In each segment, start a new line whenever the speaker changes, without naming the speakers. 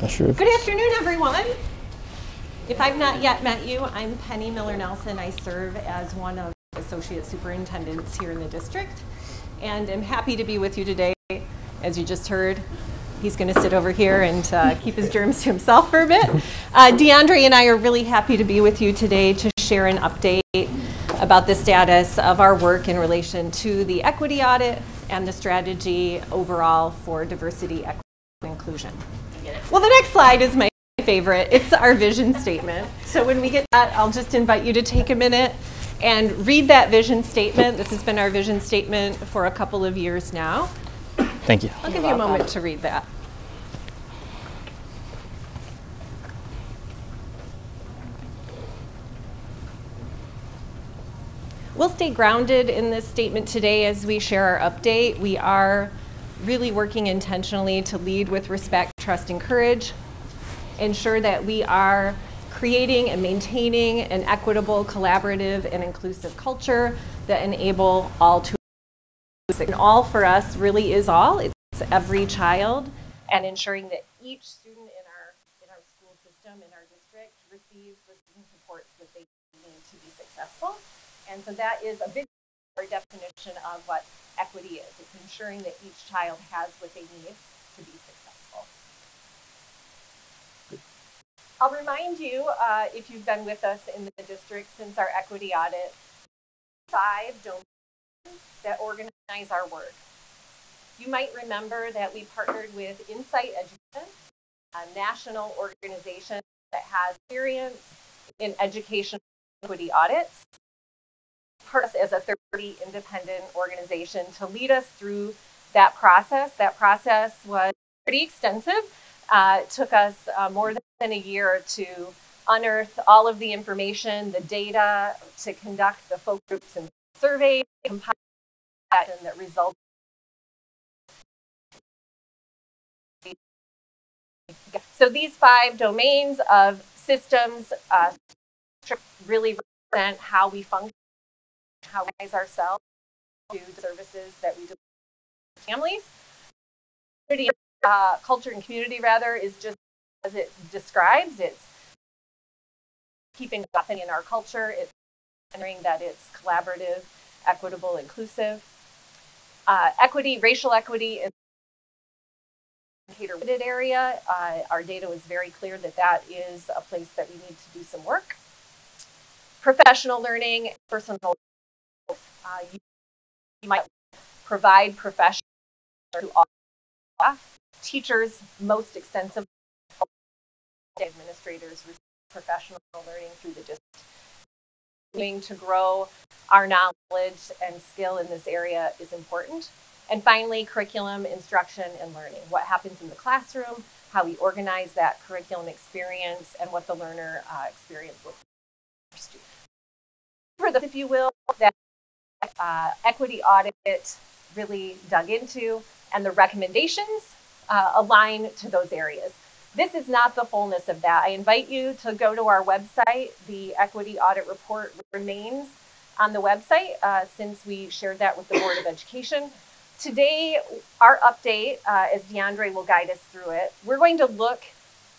Not sure.
Good afternoon, everyone. If I've not yet met you, I'm Penny Miller Nelson. I serve as one of associate superintendents here in the district, and I'm happy to be with you today. As you just heard, he's going to sit over here and uh, keep his germs to himself for a bit. Uh, De'Ondre and I are really happy to be with you today to share an update about the status of our work in relation to the equity audit and the strategy overall for diversity, equity, and inclusion. Well, the next slide is my favorite. It's our vision statement. So when we get that, I'll just invite you to take a minute and read that vision statement. This has been our vision statement for a couple of years now.
Thank you.
I'll give you a moment to read that. We'll stay grounded in this statement today as we share our update. We are really working intentionally to lead with respect, trust, and courage, ensure that we are creating and maintaining an equitable, collaborative, and inclusive culture that enable all to and all for us really is all. It's every child and ensuring that each student in our in our school system, in our district, receives the student supports that they need to be successful. And so that is a big definition of what equity is. It's ensuring that each child has what they need to be successful. I'll remind you, uh, if you've been with us in the district since our equity audit, five domains that organize our work. You might remember that we partnered with Insight Education, a national organization that has experience in education equity audits as a 30 independent organization to lead us through that process. That process was pretty extensive. Uh, it took us uh, more than a year to unearth all of the information, the data, to conduct the focus groups and surveys, compile that resulted. So these five domains of systems uh, really represent how we function how we organize ourselves to the services that we deliver to families. Uh, culture and community, rather, is just as it describes. It's keeping nothing in our culture. It's ensuring that it's collaborative, equitable, inclusive. Uh, equity, racial equity is cater area. Uh, our data was very clear that that is a place that we need to do some work. Professional learning, personal uh, you, you, might provide professional to all teachers, most extensive administrators professional learning through the district. Doing to grow our knowledge and skill in this area is important. And finally, curriculum, instruction, and learning. What happens in the classroom, how we organize that curriculum experience, and what the learner uh, experience looks like. For the, if you will, that uh, equity audit really dug into, and the recommendations uh, align to those areas. This is not the fullness of that. I invite you to go to our website. The equity audit report remains on the website uh, since we shared that with the Board of Education. Today, our update, uh, as De'Ondre will guide us through it, we're going to look,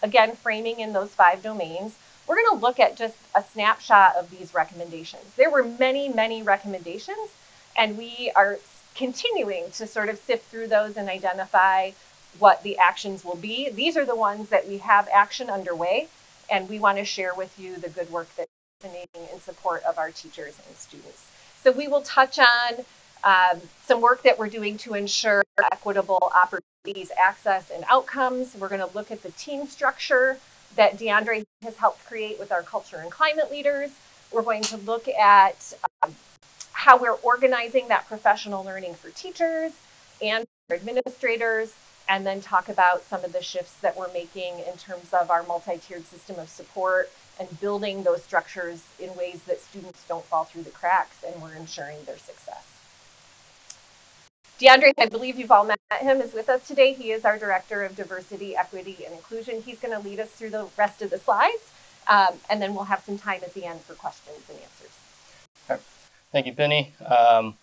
again, framing in those five domains, we're going to look at just a snapshot of these recommendations. There were many, many recommendations, and we are continuing to sort of sift through those and identify what the actions will be. These are the ones that we have action underway, and we want to share with you the good work that's happening in support of our teachers and students. So we will touch on um, some work that we're doing to ensure equitable opportunities, access, and outcomes. We're going to look at the team structure that De'Ondre has helped create with our culture and climate leaders. We're going to look at um, how we're organizing that professional learning for teachers and for administrators, and then talk about some of the shifts that we're making in terms of our multi-tiered system of support and building those structures in ways that students don't fall through the cracks and we're ensuring their success. De'Ondre, I believe you've all met him, is with us today. He is our Director of Diversity, Equity, and Inclusion. He's going to lead us through the rest of the slides, um, and then we'll have some time at the end for questions and answers.
Thank you, Penny. Um,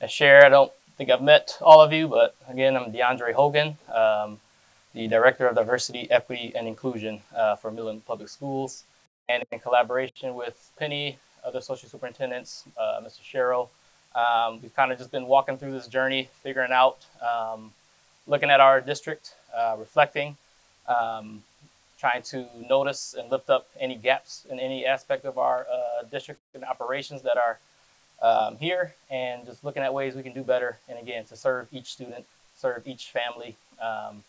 as I don't think I've met all of you, but again, I'm De'Ondre Hogan. Um, the Director of Diversity, Equity, and Inclusion uh, for Midland Public Schools. And in collaboration with Penny, other associate superintendents, uh, Mr. Sharrow, um, we've kind of just been walking through this journey, figuring out, um, looking at our district, uh, reflecting, um, trying to notice and lift up any gaps in any aspect of our uh, district and operations that are um, here, and just looking at ways we can do better. And again, to serve each student, serve each family um,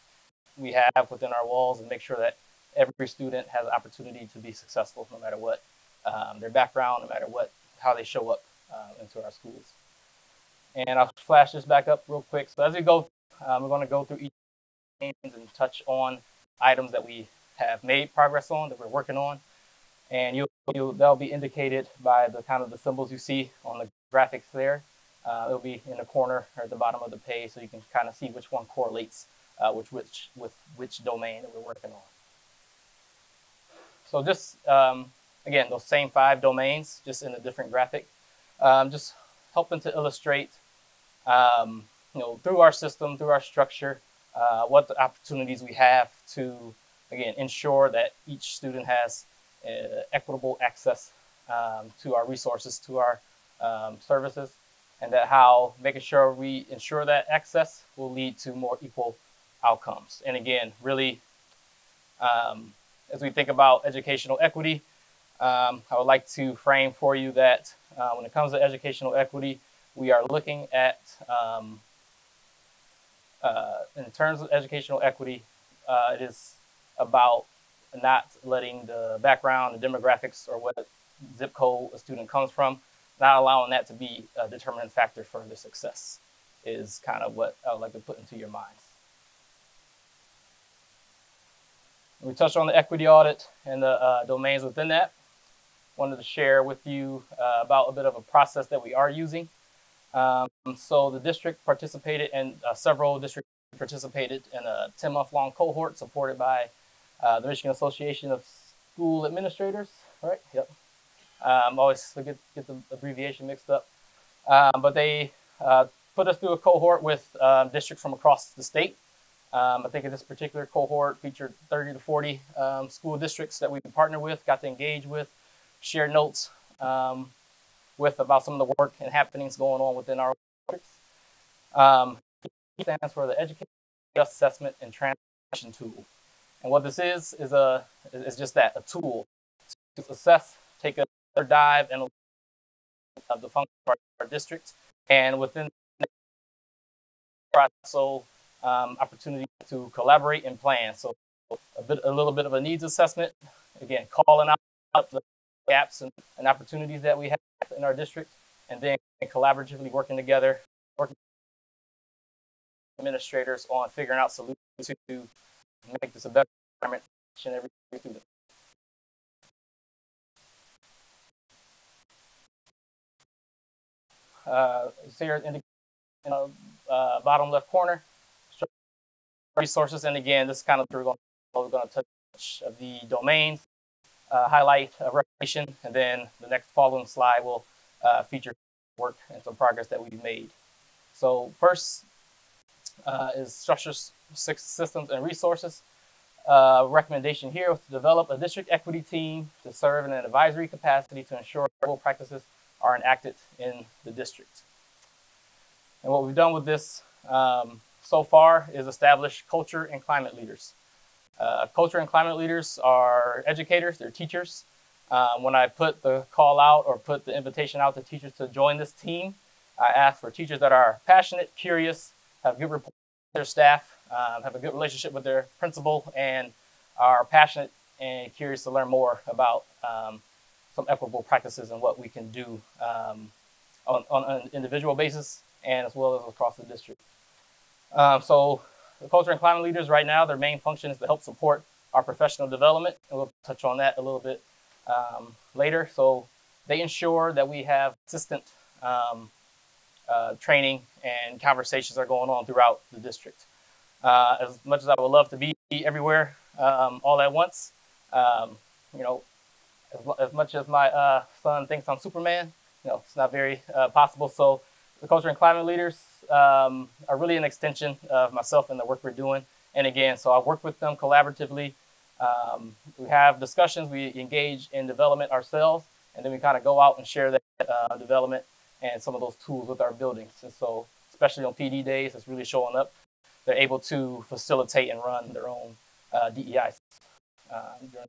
we have within our walls, and make sure that every student has opportunity to be successful, no matter what um, their background, no matter what how they show up uh, into our schools. And I'll flash this back up real quick. So as we go, um, we're going to go through each and touch on items that we have made progress on, that we're working on. And you'll, you'll, they'll be indicated by the kind of the symbols you see on the graphics there. Uh, it'll be in the corner or at the bottom of the page so you can kind of see which one correlates uh, with, which, with which domain that we're working on. So just, um, again, those same five domains, just in a different graphic, um, just helping to illustrate, um, you know, through our system, through our structure, uh, what the opportunities we have to, again, ensure that each student has equitable access um, to our resources, to our um, services, and that how making sure we ensure that access will lead to more equal outcomes. And again, really, um, as we think about educational equity, um, I would like to frame for you that uh, when it comes to educational equity, we are looking at, um, uh, in terms of educational equity, uh, it is about not letting the background, the demographics, or what zip code a student comes from, not allowing that to be a determinant factor for their success is kind of what I would like to put into your minds. We touched on the equity audit and the uh, domains within that. Wanted to share with you uh, about a bit of a process that we are using. Um, so the district participated and uh, several districts participated in a 10 month long cohort supported by uh, the Michigan Association of School Administrators, right? Yep. Um, always get, get the abbreviation mixed up. Um, but they uh, put us through a cohort with uh, districts from across the state. Um, I think in this particular cohort featured 30 to 40 um, school districts that we partnered with, got to engage with, share notes um, with about some of the work and happenings going on within our districts. Um, stands for the Education Assessment and Transition Tool. And what this is is a is just that a tool to assess, take a dive, and of the function of our, district, and within so um, opportunity to collaborate and plan. So a bit, a little bit of a needs assessment. Again, calling out the gaps and, and opportunities that we have in our district, and then collaboratively working together, working administrators on figuring out solutions to make this a better environment for every student. Uh, here in the uh, bottom left corner, resources, and again, this is kind of we're going, we're going to touch of the domains, uh, highlight a reputation, and then the next following slide will uh, feature work and some progress that we've made. So first uh, is structures, systems, and resources. Uh, recommendation here was to develop a district equity team to serve in an advisory capacity to ensure equitable practices are enacted in the district. And what we've done with this um, so far is establish culture and climate leaders. Uh, culture and climate leaders are educators, they're teachers. Um, when I put the call out or put the invitation out to teachers to join this team, I ask for teachers that are passionate, curious, have good rapport with their staff, um, have a good relationship with their principal, and are passionate and curious to learn more about um, some equitable practices and what we can do um, on, on, an individual basis and as well as across the district. Um, so the culture and climate leaders right now, their main function is to help support our professional development, and we'll touch on that a little bit um, later. So they ensure that we have consistent um, uh, training and conversations are going on throughout the district. Uh, as much as I would love to be everywhere um, all at once, um, you know, as, as, much as my uh, son thinks I'm Superman, you know, it's not very uh, possible. So the culture and climate leaders um, are really an extension of myself and the work we're doing. And again, so I work with them collaboratively. Um, we have discussions, we engage in development ourselves, and then we kind of go out and share that uh, development and some of those tools with our buildings. And so, especially on PD days, it's really showing up. They're able to facilitate and run their own uh, DEI uh, during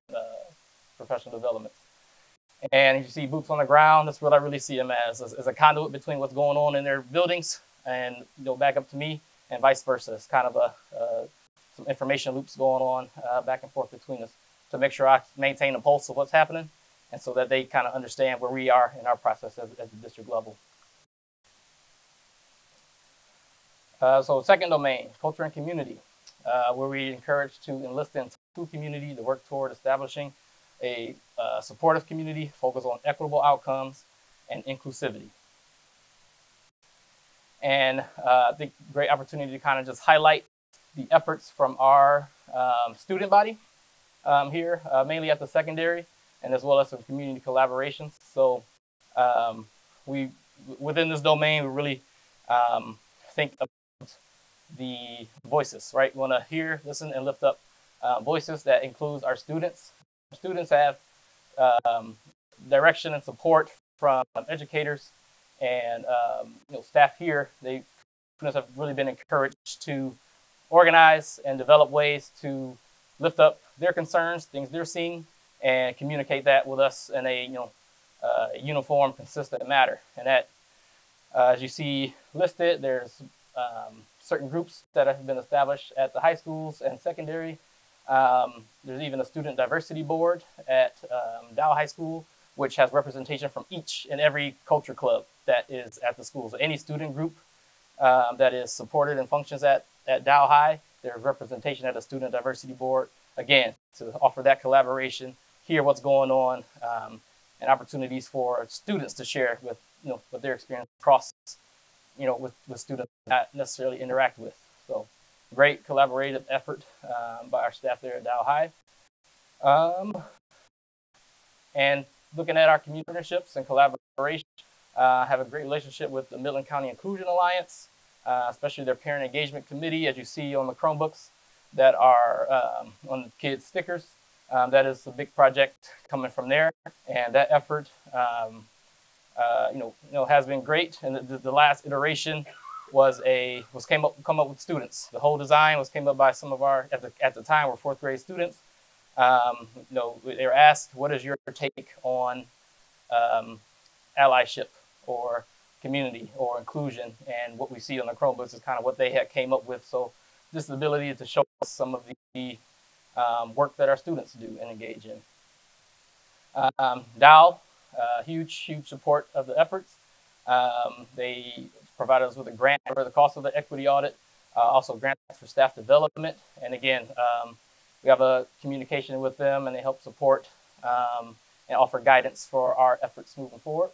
professional development. And you see boots on the ground, that's what I really see them as, as, as a conduit between what's going on in their buildings and you know back up to me and vice versa. It's kind of a uh, some information loops going on uh, back and forth between us to make sure I maintain the pulse of what's happening and so that they kind of understand where we are in our process as, at the district level. Uh, so second domain, culture and community, uh, where we encourage to enlist the entire community to work toward establishing a uh, supportive community focused on equitable outcomes and inclusivity. And uh, I think great opportunity to kind of just highlight the efforts from our um, student body um, here, uh, mainly at the secondary, and as well as some community collaborations. So um, we, within this domain, we really um, think about the voices, right? We want to hear, listen, and lift up uh, voices that includes our students. Students have um, direction and support from educators and um, you know, staff here. They students have really been encouraged to organize and develop ways to lift up their concerns, things they're seeing, and communicate that with us in a you know uh, uniform, consistent manner. And that, uh, as you see listed, there's um, certain groups that have been established at the high schools and secondary. Um, there's even a student diversity board at um, Dow High School, which has representation from each and every culture club that is at the school. So any student group um, that is supported and functions at, at Dow High, there's representation at the student diversity board. Again, to offer that collaboration, hear what's going on, um, and opportunities for students to share with you know what their experience process, you know with, with students not necessarily interact with. So great collaborative effort um, by our staff there at Dow High. Um, and looking at our community partnerships and collaboration, uh, have a great relationship with the Midland County Inclusion Alliance, uh, especially their parent engagement committee, as you see on the Chromebooks that are um, on the kids' stickers. Um, that is a big project coming from there, and that effort, um, uh, you know, you know, has been great. And the, the, last iteration was a was came up come up with students. The whole design was came up by some of our at the at the time were fourth grade students. Um, you know, they were asked, "What is your take on um, allyship or community or inclusion?" And what we see on the Chromebooks is kind of what they had came up with. So, the ability to show some of the um, work that our students do and engage in. Um, Dow, uh, huge, huge support of the efforts. Um, they provided us with a grant for the cost of the equity audit, uh, also grants for staff development. And again, um, we have a communication with them and they help support um, and offer guidance for our efforts moving forward.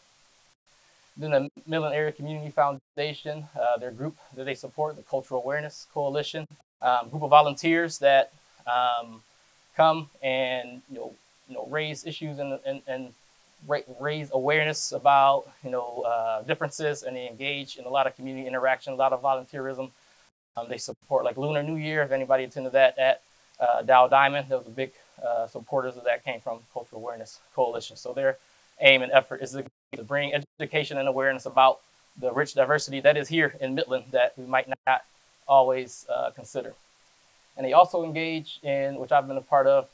Then the Midland Area Community Foundation, uh, their group that they support, the Cultural Awareness Coalition, um, group of volunteers that um, come and you know, you know raise issues and, and, and raise awareness about you know uh, differences and they engage in a lot of community interaction, a lot of volunteerism. Um, they support like Lunar New Year. If anybody attended that at uh, Dow Diamond, those are big uh, supporters of that came from Cultural Awareness Coalition. So their aim and effort is to, to bring education and awareness about the rich diversity that is here in Midland that we might not always uh, consider. And they also engage in, which I've been a part of,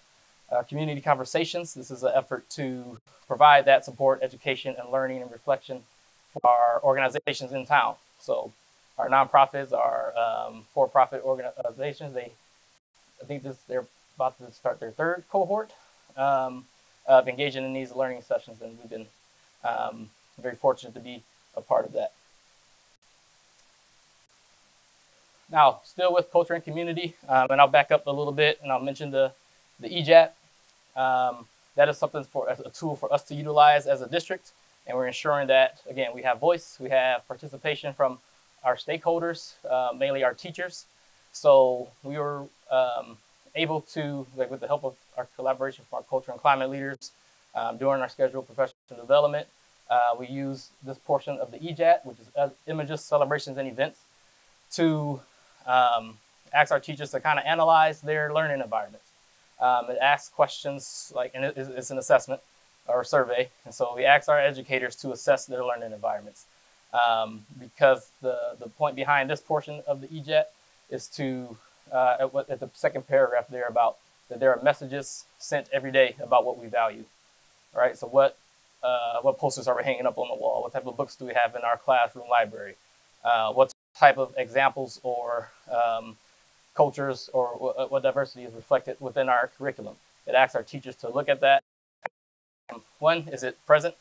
uh, community conversations. This is an effort to provide that support, education, and learning and reflection for our organizations in town. So our nonprofits, our um, for-profit organizations, they, I think this they're about to start their third cohort um, of engaging in these learning sessions, and we've been um, very fortunate to be a part of that. Now, still with culture and community, um, and I'll back up a little bit and I'll mention the, the EJAT. Um, that is something for a tool for us to utilize as a district, and we're ensuring that, again, we have voice, we have participation from our stakeholders, uh, mainly our teachers. So we were um, able to, like with the help of our collaboration from our culture and climate leaders, um, during our scheduled professional development, uh, we use this portion of the EJAT, which is uh, images, celebrations, and events, to um, asks our teachers to kind of analyze their learning environments. Um, it asks questions like, and it, it's an assessment or survey, and so we ask our educators to assess their learning environments. Um, because the, the point behind this portion of the EJET is to, uh, at, at the second paragraph there about that there are messages sent every day about what we value, right? So what, uh, what posters are we hanging up on the wall? What type of books do we have in our classroom library? Uh, what type of examples or um, cultures or what, what diversity is reflected within our curriculum? It asks our teachers to look at that. One, is it present?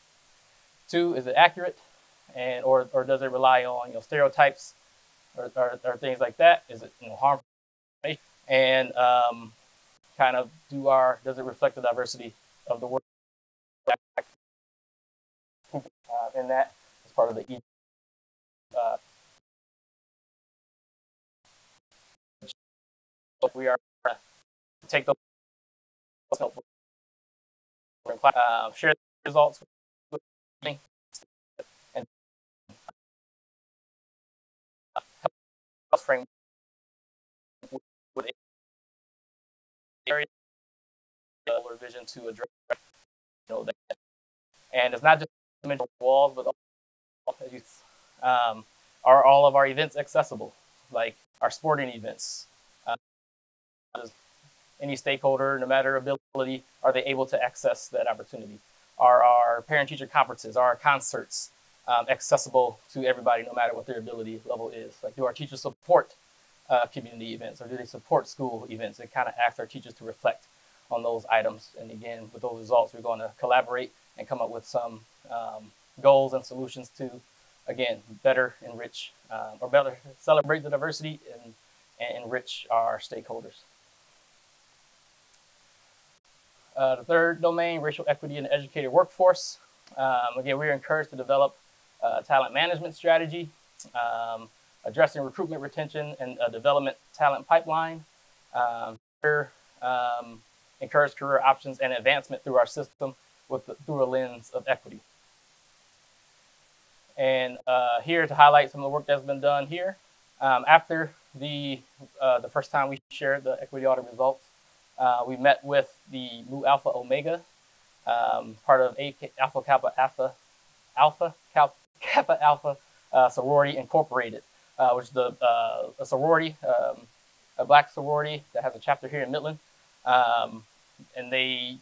Two, is it accurate? and or, or does it rely on you know stereotypes or, or, or things like that? Is it you know harmful? And um, kind of do our does it reflect the diversity of the work uh, in that as part of the uh, we are to take those uh, share the results with me and help frame with area or vision to address you know that. And it's not just dimensional walls, but um, are all of our events accessible, like our sporting events. Uh, any stakeholder, no matter ability, are they able to access that opportunity? Are our parent-teacher conferences, are our concerts, um, accessible to everybody, no matter what their ability level is. Like, do our teachers support uh, community events or do they support school events? It kind of asks our teachers to reflect on those items. And again, with those results, we're going to collaborate and come up with some um, goals and solutions to, again, better enrich um, or better celebrate the diversity and, and enrich our stakeholders. Uh, the third domain, racial equity in the educated workforce. Um, again, we're encouraged to develop uh, talent management strategy, um, addressing recruitment, retention, and a development talent pipeline. Um, um, encourage career options and advancement through our system with the, through a lens of equity. And uh, here to highlight some of the work that's been done here. Um, after the, uh, the first time we shared the equity audit results, uh, we met with the Mu Alpha Omega, um, part of Alpha Kappa Alpha, Alpha Kappa Alpha uh, Sorority Incorporated, uh, which is the, uh, a sorority, um, a black sorority that has a chapter here in Midland. Um, and they,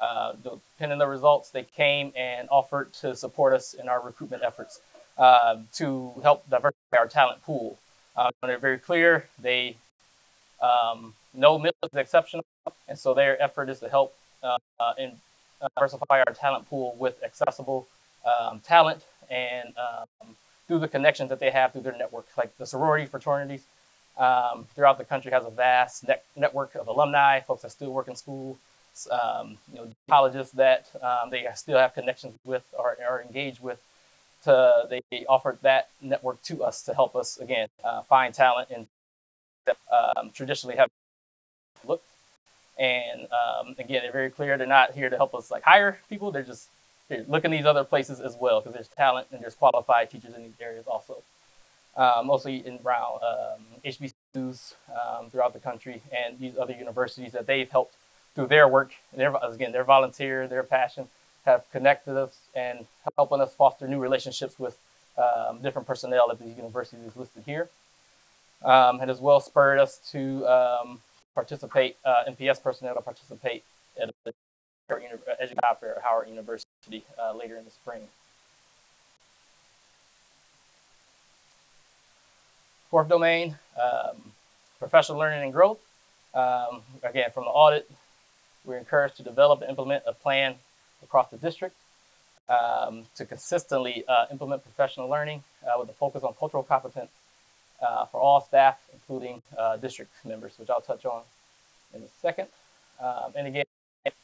uh, depending on the results, they came and offered to support us in our recruitment efforts uh, to help diversify our talent pool. They're very clear. They um, know Midland is exceptional, and so their effort is to help uh, in, diversify our talent pool with accessible um, talent and um, through the connections that they have through their network. Like the sorority fraternities um, throughout the country has a vast net- network of alumni, folks that still work in school, um, you know, colleges that um, they still have connections with or are engaged with. To, they offered that network to us to help us again uh, find talent and um, traditionally have looked. And um, again, they're very clear. They're not here to help us like hire people. They're just here, look in these other places as well because there's talent and there's qualified teachers in these areas also. Um, mostly in Brown, um, HBCUs um, throughout the country, and these other universities that they've helped through their work. Their, again, their volunteer, their passion, have connected us and helping us foster new relationships with um, different personnel at these universities listed here, um, and as well spurred us to um, participate, uh, MPS personnel to participate at a education fair at Howard University uh, later in the spring. Fourth domain, um, professional learning and growth. Um, again, from the audit, we're encouraged to develop and implement a plan across the district um, to consistently uh, implement professional learning uh, with a focus on cultural competence uh, for all staff, including uh, district members, which I'll touch on in a second. Um, and again,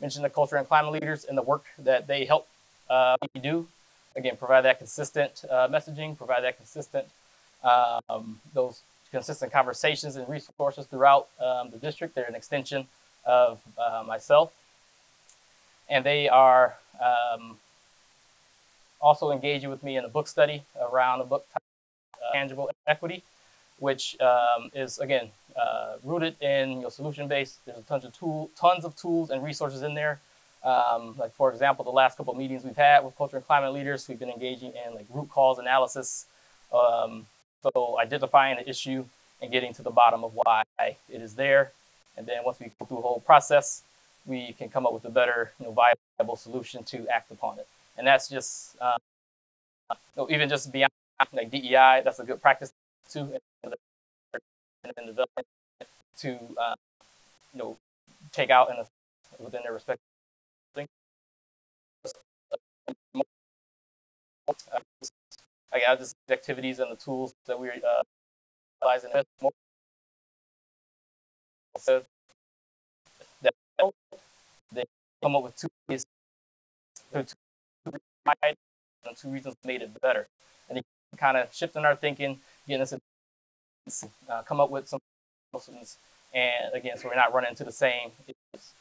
mention the culture and climate leaders and the work that they help uh, do. Again, provide that consistent uh, messaging, provide that consistent, um, those consistent conversations and resources throughout um, the district. They're an extension of uh, myself. And they are um, also engaging with me in a book study around a book, uh, Tangible Equity, which um, is again uh, rooted in your solution based. There's a tons of tool, tons of tools and resources in there. Um, like for example, the last couple of meetings we've had with culture and climate leaders, we've been engaging in like root cause analysis. Um, so identifying the issue and getting to the bottom of why it is there. And then once we go through the whole process, we can come up with a better, you know, viable solution to act upon it. And that's just, um, even just beyond like DEI, that's a good practice too in development to, uh, you know, take out in a, within their respective. I got activities and the tools that we're uh, utilizing more. So that they come up with two ways, two reasons made it better, and kind of shifting our thinking, getting us uh, come up with some solutions, and again, so we're not running into the same issues.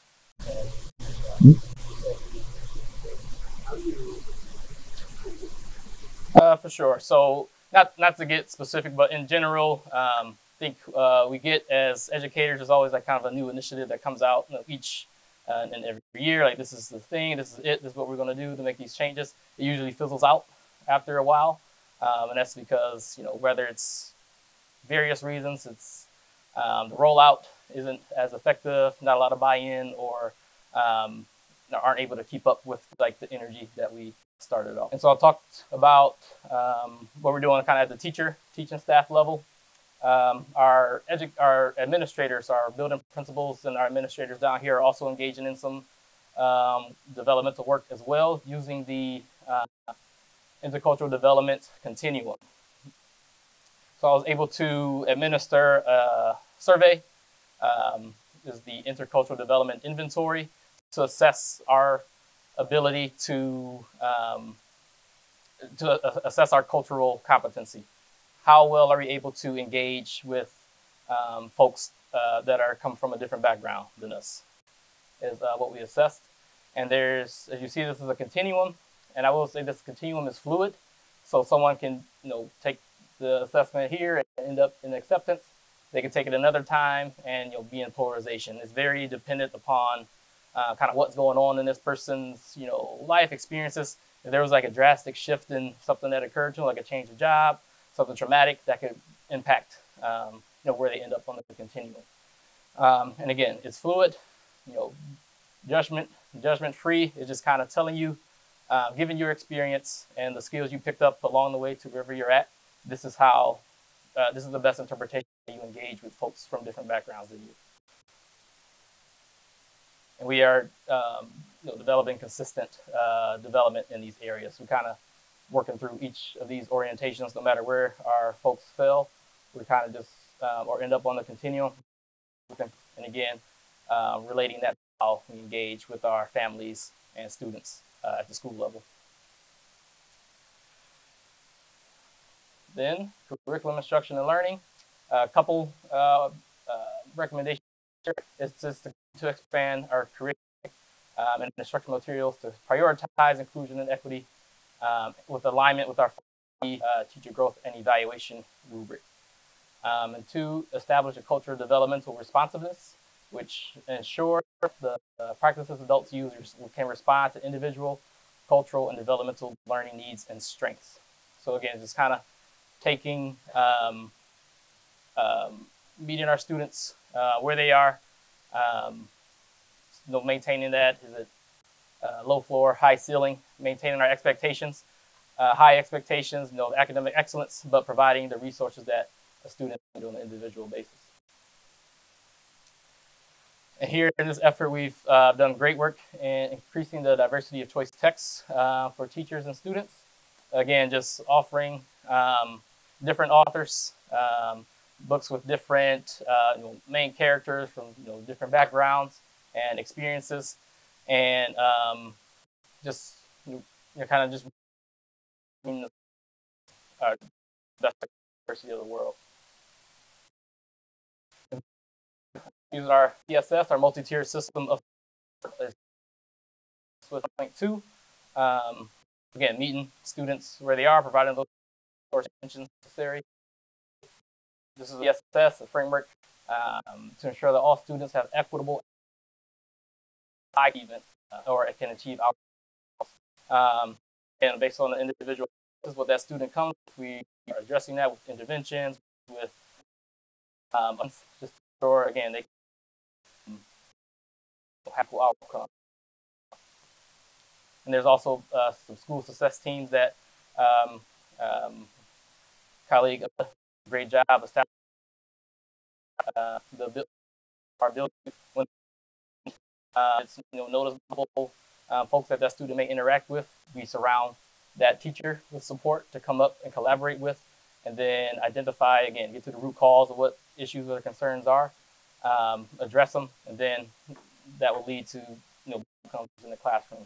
Uh, for sure. So not not to get specific, but in general, um, I think uh, we get as educators, there's always like kind of a new initiative that comes out you know, each uh, and every year. Like this is the thing, this is it, this is what we're going to do to make these changes. It usually fizzles out after a while, um, and that's because you know whether it's various reasons, it's um, the rollout isn't as effective, not a lot of buy-in, or um, aren't able to keep up with like the energy that we started off. And so I talked about um, what we're doing kind of at the teacher, teaching staff level. Um, our, edu- our administrators, our building principals and our administrators down here are also engaging in some um, developmental work as well using the uh, intercultural development continuum. So I was able to administer a survey, um, is the intercultural development inventory to assess our ability to um, to assess our cultural competency. How well are we able to engage with um, folks uh, that are come from a different background than us? Is uh, what we assessed. And there's, as you see, this is a continuum, and I will say this continuum is fluid, so someone can you know take the assessment here and end up in acceptance. They can take it another time, and you'll be in polarization. It's very dependent upon uh, kind of what's going on in this person's you know life experiences. If there was like a drastic shift in something that occurred to them, like a change of job, something traumatic that could impact um, you know where they end up on the continuum. Um, and again, it's fluid. You know, judgment judgment free It's just kind of telling you, uh, given your experience and the skills you picked up along the way to wherever you're at, this is how uh, this is the best interpretation that you engage with folks from different backgrounds than you and we are um, you know, developing consistent uh, development in these areas. We're kind of working through each of these orientations, no matter where our folks fell. We kind of just um, or end up on the continuum, and again, uh, relating that how we engage with our families and students uh, at the school level. Then curriculum instruction and learning. A couple uh, uh, recommendations is just to, to expand our curriculum um, and instructional materials to prioritize inclusion and equity um, with alignment with our uh, teacher growth and evaluation rubric. Um, and two, establish a culture of developmental responsiveness, which ensure the uh, practices adults use can respond to individual, cultural, and developmental learning needs and strengths. So again, just kind of taking, um, um, meeting our students uh, where they are, um, you know, maintaining that is it uh, low floor, high ceiling, maintaining our expectations, uh, high expectations, you know, academic excellence, but providing the resources that a student on an individual basis. And here in this effort, we've uh, done great work in increasing the diversity of choice texts uh, for teachers and students. Again, just offering um, different authors, um, books with different uh, you know, main characters from you know, different backgrounds and experiences, and um, just you know, kind of just the best diversity of the world. Using our PSS, our multi-tier system of with point two. Um, again, meeting students where they are, providing those resources necessary this is the ESS, the framework um, to ensure that all students have equitable achievement uh, or can achieve outcomes. Um, and based on the individual, this is what that student comes. We are addressing that with interventions, with um, just sure again they have outcome. And there's also uh, some school success teams that um, um, colleague uh, great job establishing uh, the our building when uh, it's you know noticeable uh, folks that that student may interact with. We surround that teacher with support to come up and collaborate with, and then identify again, get to the root cause of what issues or concerns are, um, address them, and then that will lead to you know comes in the classroom.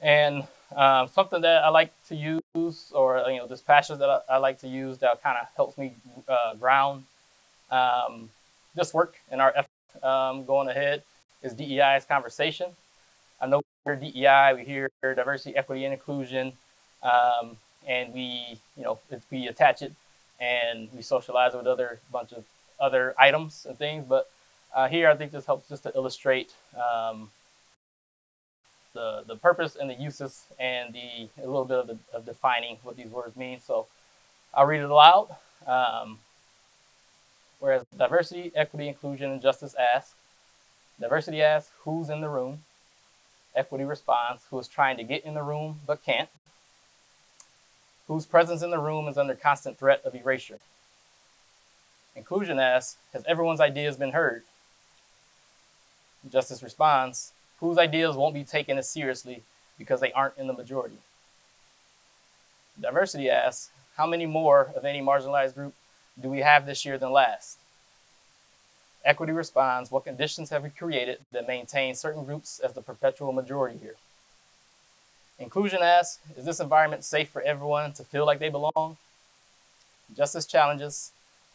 And um, something that I like to use, or you know, this passion that I, I like to use that kind of helps me uh, ground um, this work and our effort um, going ahead is DEI's conversation. I know we hear DEI, we hear diversity, equity, and inclusion, um, and we, you know, we attach it and we socialize it with other bunch of other items and things. But uh, here, I think this helps just to illustrate um, the, the purpose and the uses and the a little bit of, the, of defining what these words mean. So I'll read it aloud. Um, whereas diversity, equity, inclusion, and justice asks, diversity asks, who's in the room? Equity responds, who is trying to get in the room but can't? Whose presence in the room is under constant threat of erasure? Inclusion asks, has everyone's ideas been heard? Justice responds, whose ideas won't be taken as seriously because they aren't in the majority. Diversity asks, how many more of any marginalized group do we have this year than last? Equity responds, what conditions have we created that maintain certain groups as the perpetual majority here? Inclusion asks, is this environment safe for everyone to feel like they belong? Justice challenges,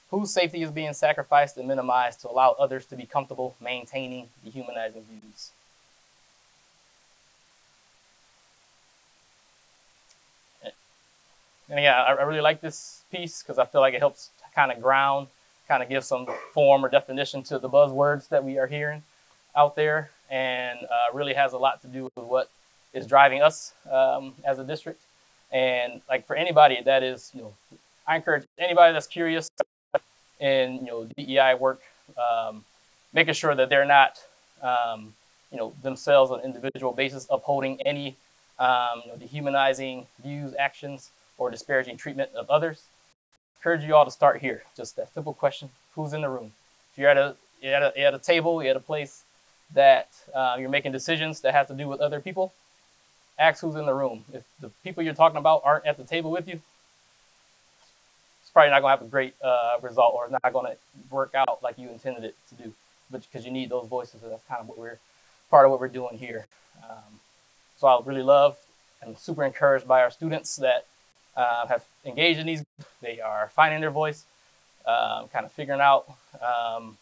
whose safety is being sacrificed and minimized to allow others to be comfortable maintaining dehumanizing views? And yeah, I, I really like this piece because I feel like it helps kind of ground, kind of give some form or definition to the buzzwords that we are hearing out there, and uh, really has a lot to do with what is driving us um, as a district. And like for anybody that is, you know, I encourage anybody that's curious in you know DEI work, um, making sure that they're not, um, you know, themselves on an individual basis upholding any um, you know, dehumanizing views, actions, or disparaging treatment of others. I encourage you all to start here. Just that simple question: Who's in the room? If you're at a you're at a, you're at a table, you're at a place that uh, you're making decisions that have to do with other people, ask who's in the room. If the people you're talking about aren't at the table with you, it's probably not going to have a great uh, result or it's not going to work out like you intended it to do. But because you need those voices, and that's kind of what we're part of what we're doing here. Um, so I really love and super encouraged by our students that uh, have engaged in these. They are finding their voice, um, kind of figuring out, um,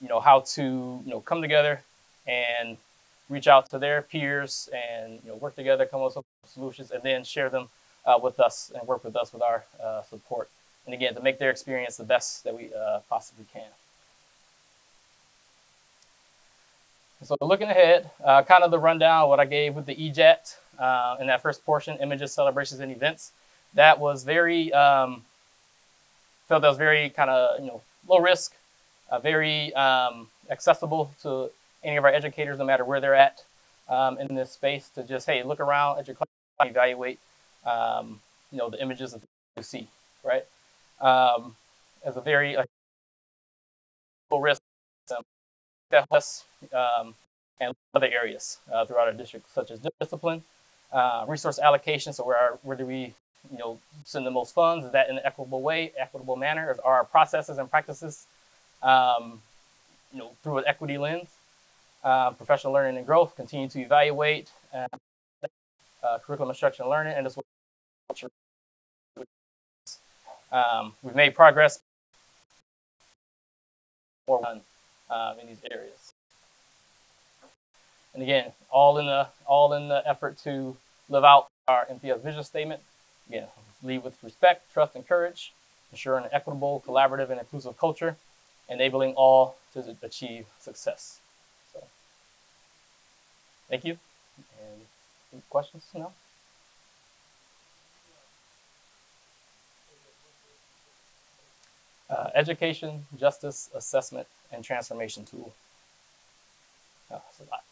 you know, how to you know come together and reach out to their peers and you know work together, come up with solutions, and then share them uh, with us and work with us with our uh, support. And again, to make their experience the best that we uh, possibly can. So looking ahead, uh, kind of the rundown what I gave with the EJET uh, in that first portion, images, celebrations, and events. That was very, um, felt that was very kind of, you know, low risk, uh, very um, accessible to any of our educators, no matter where they're at um, in this space to just, hey, look around at your class, evaluate, um, you know, the images that you see, right? Um, as a very like, risk that helps um, and other areas uh, throughout our district, such as discipline, uh, resource allocation. So where, are, where do we, you know, send the most funds? Is that in an equitable way, equitable manner? Are our processes and practices, um, you know, through an equity lens? Uh, professional learning and growth, continue to evaluate uh, curriculum instruction and learning, and as well. Um, we've made progress or um, in these areas. And again, all in the all in the effort to live out our MPS vision statement again, lead with respect, trust, and courage, ensuring an equitable, collaborative, and inclusive culture, enabling all to achieve success. So, thank you. And any questions now? Uh, education, justice, assessment, and transformation tool. Oh, that's a lot.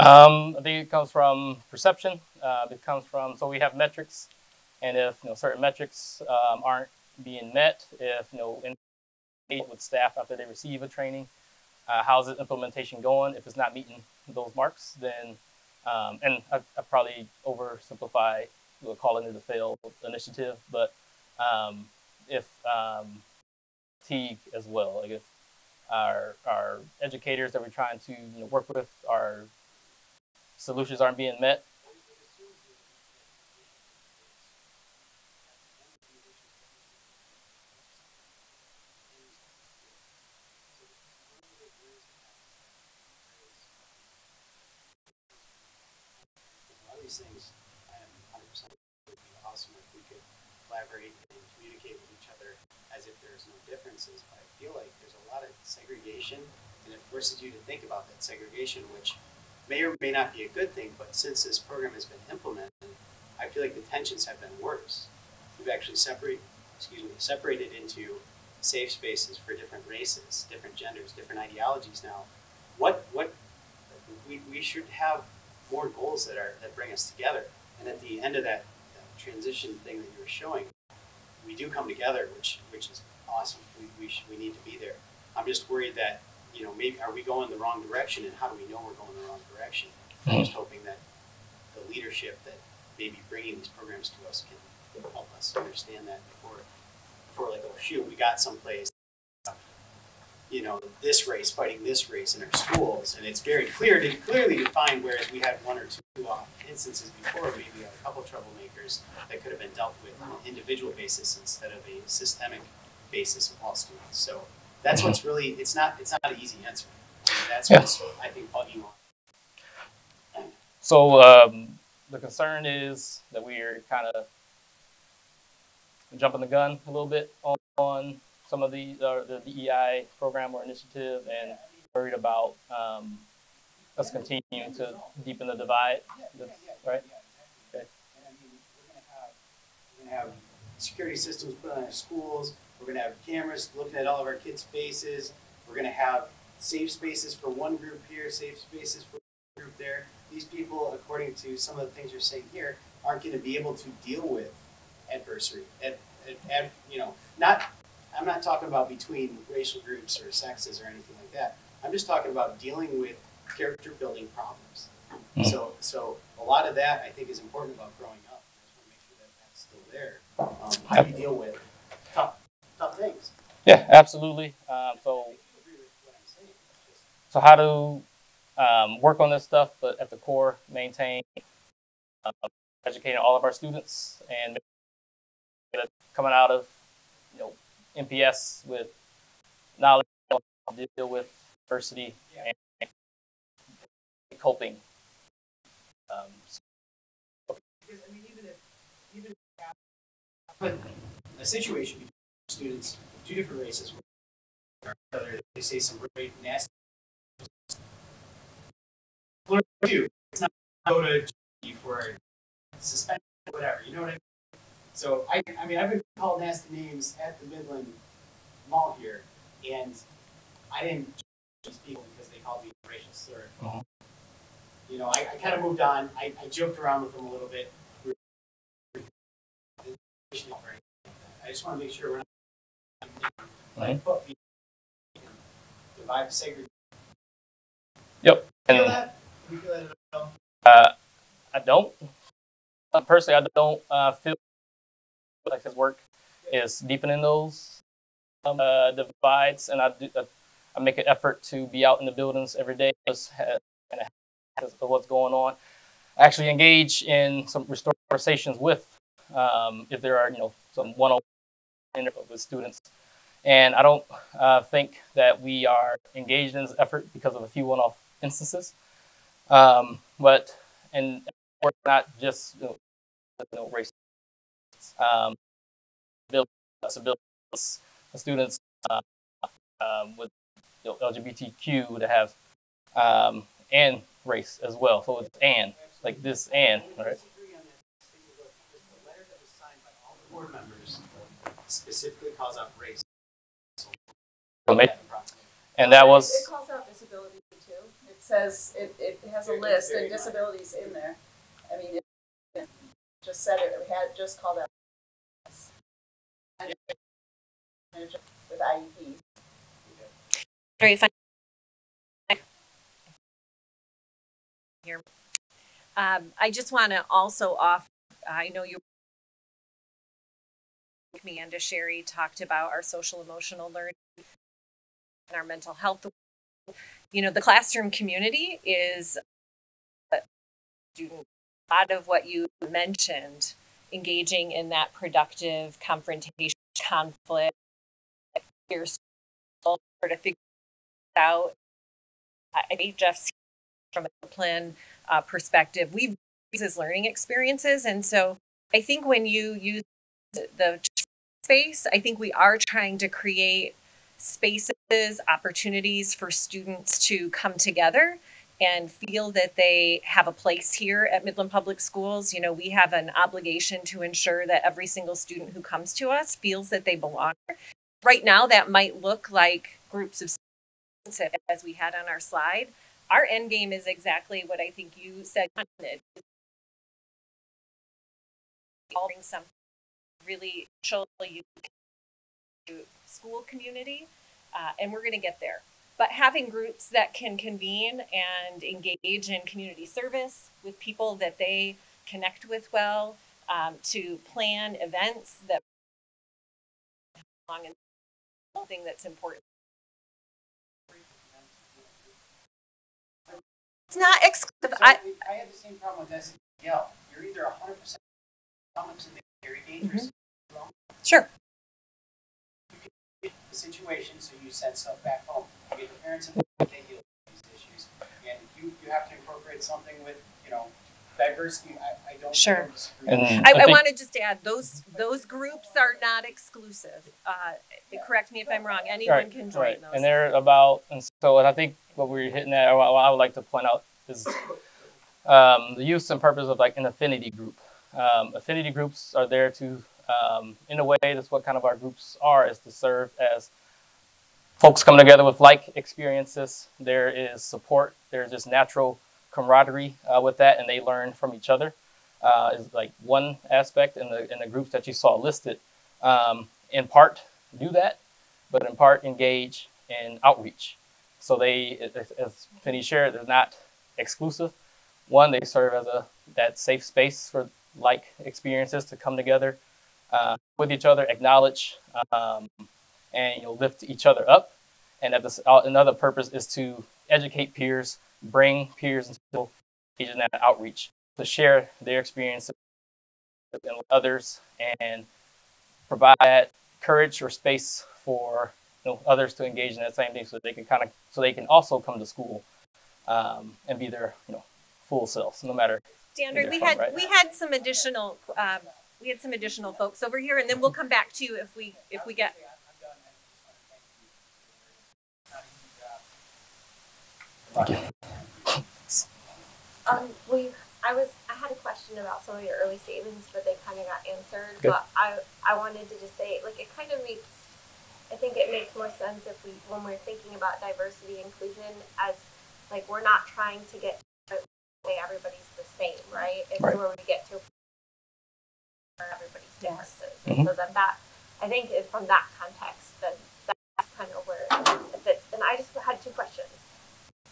Um, I think it comes from perception. Uh, it comes from so we have metrics, and if you know certain metrics um, aren't being met, if you know with staff after they receive a training, uh, how's the implementation going? If it's not meeting those marks, then um, and I, I probably oversimplify, we'll call it a failed initiative, but um, if um, fatigue as well, like if our our educators that we're trying to you know, work with are solutions aren't being met.
these things, I'm 100% would be awesome if we could collaborate and communicate with each other as if there's no differences. But I feel like there's a lot of segregation, and it forces you to think about that segregation, which may or may not be a good thing, but since this program has been implemented, I feel like the tensions have been worse. We've actually separate, excuse me, separated into safe spaces for different races, different genders, different ideologies now. What what we, we should have more goals that are that bring us together. And at the end of that, that transition thing that you were showing, we do come together, which which is awesome. We we, should, we need to be there. I'm just worried that you know, maybe are we going the wrong direction, and how do we know we're going the wrong direction? I'm just hoping that the leadership that may be bringing these programs to us can help us understand that before, before like, oh shoot, we got someplace, you know, this race fighting this race in our schools, and it's very clear to clearly defined. Whereas we had one or two uh, instances before, maybe a couple troublemakers that could have been dealt with on an individual basis instead of a systemic basis of all students. So that's what's really it's not it's not an easy answer. that's yeah. what's I think bugging on.
So um, the concern is that we are kind of jumping the gun a little bit on, on some of the uh, the DEI program or initiative, and worried about um, us continuing to deepen the divide. right?
Okay. we're gonna have security systems put on our schools we're going to have cameras looking at all of our kids' faces. We're going to have safe spaces for one group here, safe spaces for one group there. These people, according to some of the things you're saying here, aren't going to be able to deal with adversity. Ad, ad, ad, you know, not. I'm not talking about between racial groups or sexes or anything like that. I'm just talking about dealing with character building problems. Mm-hmm. So, so a lot of that I think is important about growing up. I just want to make sure that that's still there. Um, how do you deal with tough things.
Yeah, absolutely. Um, so, so how to um, work on this stuff, but at the core, maintain uh, educating all of our students and coming out of you know MPS with knowledge to deal with diversity yeah. and coping. Um,
because, I mean, even if even if a situation students, of two different races, they say some really nasty. do. It's not go to for suspension, whatever. You know what I mean? So I, I mean, I've been called nasty names at the Midland Mall here, and I didn't these people because they called me a racial slur. Uh-huh. You know, I, I kind of moved on. I, I joked around with them a little bit. I just want to make sure we're not
Right.
Divide segregate.
Yep.
And, feel that? You feel that at all?
Uh, I don't. Uh, personally, I don't uh, feel like his work is deepening those um, uh, divides, and I do, uh, I make an effort to be out in the buildings every day, just kind of what's going on. I actually engage in some restore conversations with, um, if there are, you know, some one-on-one with students. And I don't uh, think that we are engaged in this effort because of a few one-off instances. Um, but, and we're not just, you know, race, um, build students uh, um, with you know, LGBTQ to have, um, and race as well. So it's and, like this and, right?
specifically calls out race.
So ma- And that was,
It calls out disability too. It says, it, it has a list
very
and disabilities in there. I mean, it it just said it, it had just called out. With IEPs.
Very fun. Here. Um, I just want to also offer, I know you, me and Sherry talked about our social emotional learning and our mental health. You know, the classroom community is a lot of what you mentioned, engaging in that productive confrontation, conflict, fierce, sort of figure out. I think Jeff's from a discipline uh, perspective, we've used as learning experiences, and so I think when you use the space, I think we are trying to create spaces, opportunities for students to come together and feel that they have a place here at Midland Public Schools. You know, we have an obligation to ensure that every single student who comes to us feels that they belong. Right now, that might look like groups of students, as we had on our slide. Our end game is exactly what I think you said. Content. Bring some really you school community, uh, and we're going to get there. But having groups that can convene and engage in community service with people that they connect with well, um, to plan events that belong in something that's important. It's not exclusive. I,
So, I had the same problem with SEL. You're either hundred percent comments and they're very dangerous.
sure.
Get the situation, so you send stuff back home. You get the parents involved, they deal with these issues. And you, you have to incorporate something with, you know, diversity. I, I don't.
Sure.
and
I,
I
I
think-
wanted just add those those groups are not exclusive. Uh, correct me if I'm wrong. Anyone
Right,
can join
right.
those.
And they're about, and so, and I think what we're hitting at, what I would like to point out is um, the use and purpose of like an affinity group. Um, affinity groups are there to, um, in a way, that's what kind of our groups are, is to serve as folks come together with like experiences. There is support. There's just natural camaraderie uh, with that, and they learn from each other. Uh, is like one aspect in the the groups that you saw listed. Um, in part, do that, but in part engage in outreach. So they, as- as Penny shared, they're not exclusive. One, they serve as a that safe space for like experiences to come together uh, with each other, acknowledge, um, and you know lift each other up. And at this, uh, another purpose is to educate peers, bring peers into engage in that outreach to share their experiences with others and provide courage or space for you know, others to engage in that same thing so they can kind of so they can also come to school um, and be their you know full selves no matter
Standard. We had we had some additional um, we had some additional folks over here, and then we'll come back to you if we if we get.
I'm done. I thank you. Not a easy job.
Um, we, I was, I had a question about some of your early statements, but they kind of got answered.
Good.
But I, I wanted to just say, like, it kind of makes, I think it makes more sense if we, when we're thinking about diversity inclusion, as like we're not trying to get to say everybody's the same, right? It's
Right.
where we get to everybody's
Yes.
differences,
Mhm.
and so then that, I think, is from that context, then that's kind of where it fits. And I just had two questions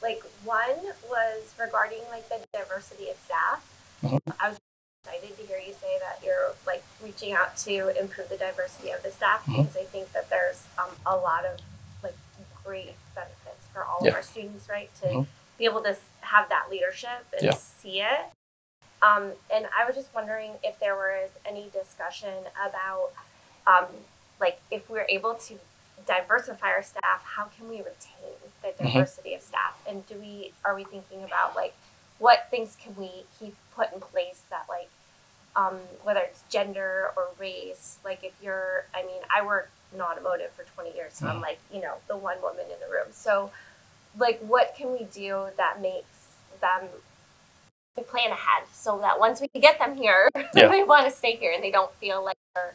like one was regarding like the diversity of staff.
Mhm.
I was excited to hear you say that you're like reaching out to improve the diversity of the staff
Mhm.
because I think that there's um, a lot of like great benefits for all
Yeah.
of our students, right? To
Mhm.
be able to have that leadership and
Yeah.
see it. Um, and I was just wondering if there was any discussion about, um, like, if we're able to diversify our staff, how can we retain the
Mhm.
diversity of staff? And do we are we thinking about like what things can we keep put in place that like um, whether it's gender or race, like if you're, I mean, I worked in automotive for 20 years, so I'm like, you know, the one woman in the room. So, like, what can we do that makes them we plan ahead so that once we get them here,
Yeah.
they want to stay here and they don't feel like they're